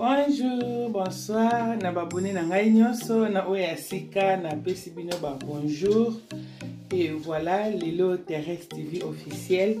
bonjour bonsoir na babone na ngai nyonso na oyo ya sika napesi bino babonjour et voilà lelo terrestre tv officielle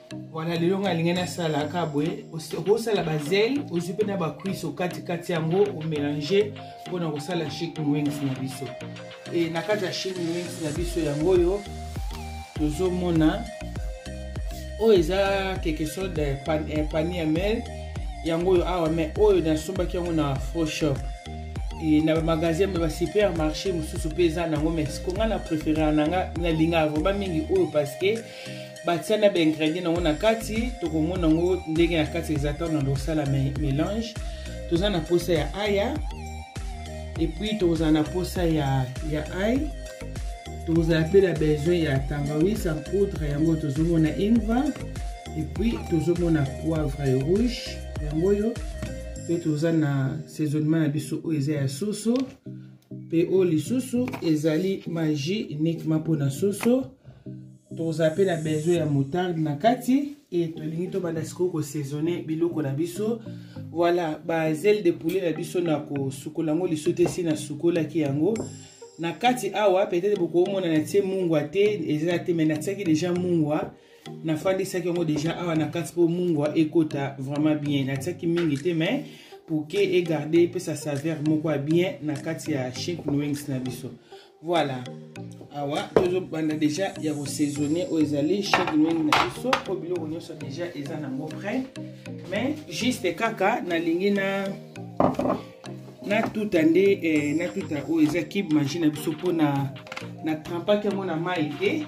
wana lelo ngai alingi nasala ka boye okosala bazele ozwi mpe na bacuise okatikati yango omélange mpo na kosala chicken wings na biso e na kati ya chicken wings na biso yango oyo tozomona oyo eza quelque sorte de eh, panier mel yango oyo awa mai oyo nasombaki yango na faux shop e, na bamagasin me basupermarché mosusu mpe eza nango mai sikonga na préférera na nga nalingaka vraimen mingi oyo parce que batia na baingredient nango na kati tokomona yango ndenge na kati exactement na losala mélange toza na posa ya aya epuis tokozala na posa ya, ya ai tokozala mpe na besoin ya tangawis en poudre yango tozomona ingva epuis tozomona poivre rouge yango oyo mpe toza na saisonnement na biso oyo eza ya soso mpe oyo lisusu ezali magie uniquement mpo na soso tokozala mpe na besoin ya moutarde na kati e tolingi tobanda sikoyo kosaisonne biloko na biso voilà bazele de poulet na biso na kosukola yango liso te si nasukolaki yango na kati awa peut-être bokomona natie mungwa te eza te mai natiaki deja mungwa nafandisaki yango deja awa na kati mpo mungwa ekota vraiment bien natiaki mingi te mai pour ke egarde epesa saveur moko ya bien na kati ya shake wings na biso voilà awa tozobanda deja ya kosaisonne oyo ezali cheke mingi na biso mpo biloko nyonso deja eza nango près mais juste kaka nalingi na natuta nde eh, natuta oyo eza kibe magi na biso mpo na na trampaki yango na mai te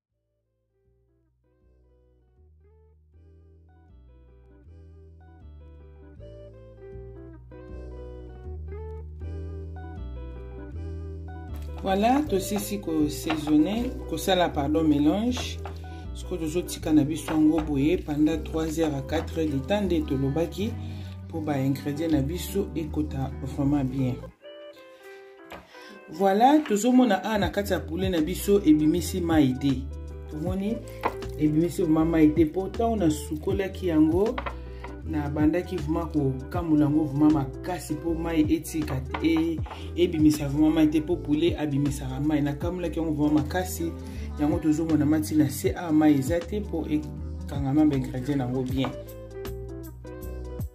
voilà tosisi kosaisonne kosala pardon mélange sikoyo tozotika na biso yango boye panda 3 heures à 4 heures de temps nde tolobaki mpo baingrédient na biso ekota vraiment bien voilà tozomona awa na kati ya poulet na biso ebimisi mai te tomoni ebimisi vraimen mai te mpo ntango nasukolaki yango nabandaki vraimen kokamola yango vraimen makasi mpo mai etika e, ebimisa vraimen mai te mpo poulet abimisaka mai nakamolaki yango vraimen makasi yango tozomona mati na se awa mai eza te mpo ekangama baingredient yango bien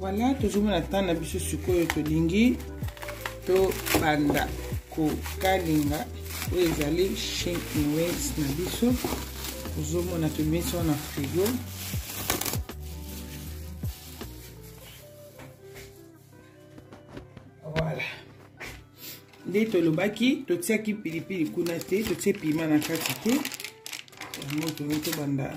wana tozomona ntango na biso sikoyo tolingi tobanda kokalinga oyo ezali shinwes na biso ozomona tomisi wana frigo voilà nde tolobaki totiaki pilipili kuna te totie pima na kati te yango tongi tobanda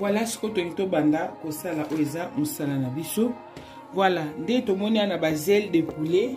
voilà sikoyo tolingi tobanda kosala oyo eza mosala na biso voilà nde tomoni ana bazele de poulet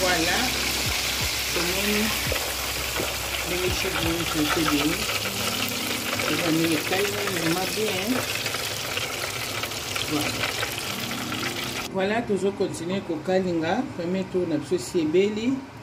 Voilà, tomoni ndenge chef moni kote ebimi eza ndenge etali nani vraimen bien voilà voilà tozo continue kokalinga premier tour na biso esi ebeli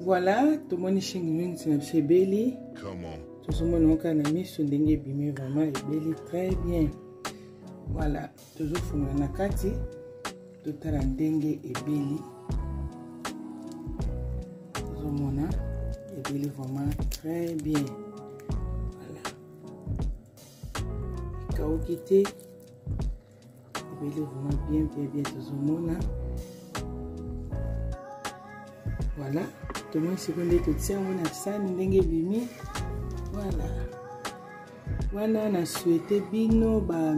Voilà, tomoni shingi mingi na biso ebeli. Comment? Tozomona yango kaka na miso ndenge ebimi vraiment ebeli très bien. Voilà, tozofungola na kati totala ndenge ebeli. Tozomona ebeli vraiment très bien. Voilà. Ekauki te. ebele vraiment bien bien bien tozomona voilà tomoni siko nde totia yango na sani ndenge ebimi voilà wana na souhaite bino ba,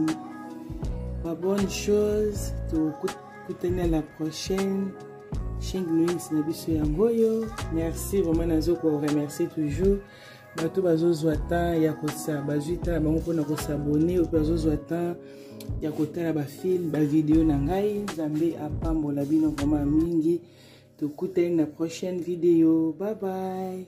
ba bonne chose tokutani la prochaine shing noins na biso yango oyo merci vraiment nazo ko remercier toujours bato bazozwa temps ya kosa bazwi temps na bango mpona kosabone oyo bazozwa temps ya kotala bafilme bavideo na ngai nzambe apambola bino vrama mingi tokutani na prochaine video babai